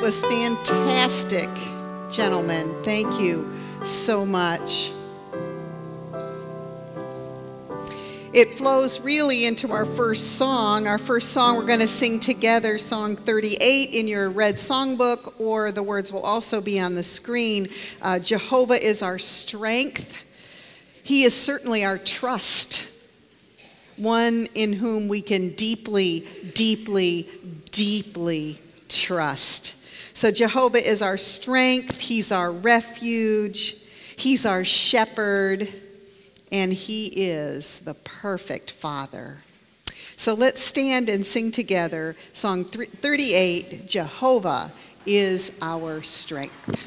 Was fantastic, gentlemen. Thank you so much. It flows really into our first song. Our first song we're going to sing together, song 38 in your red songbook, or the words will also be on the screen. Uh, Jehovah is our strength. He is certainly our trust, one in whom we can deeply, deeply, deeply trust. So, Jehovah is our strength, He's our refuge, He's our shepherd, and He is the perfect Father. So, let's stand and sing together Song 38 Jehovah is our strength.